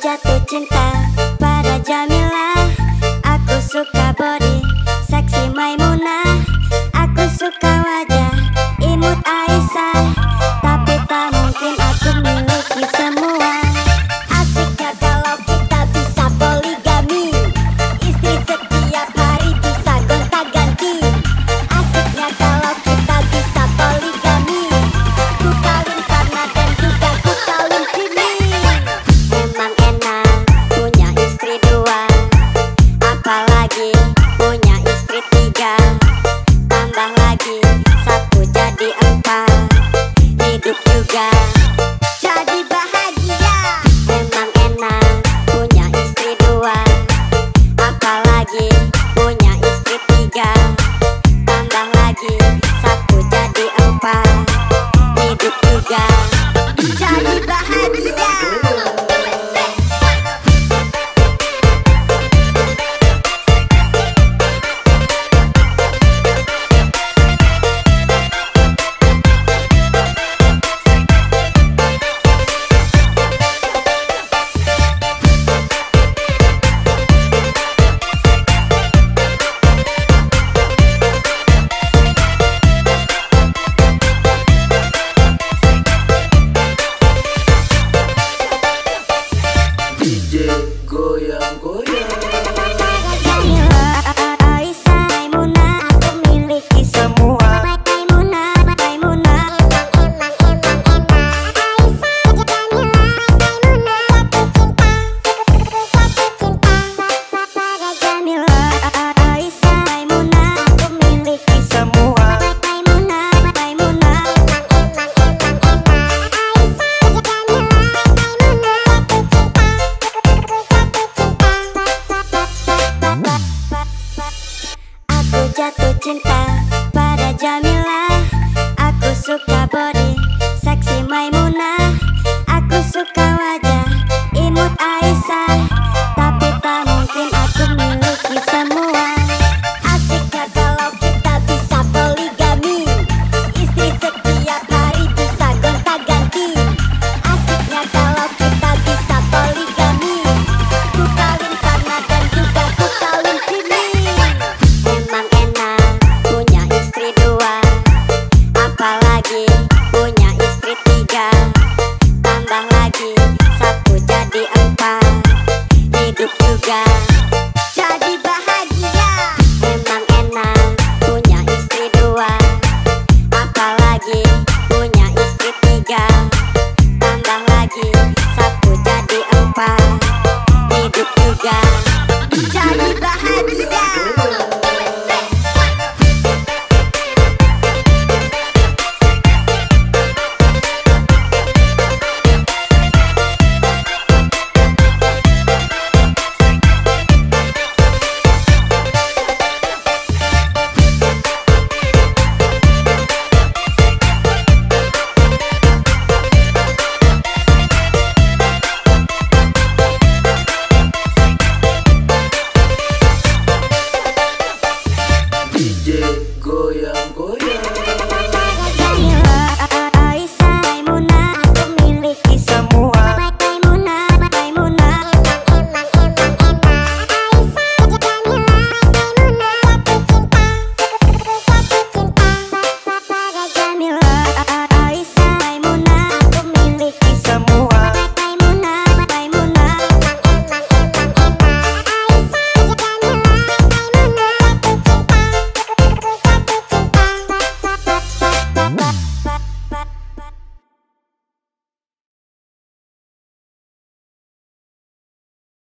jatuh cinta pada Jamila. Aku suka body seksi Maimunah goya. Ooh.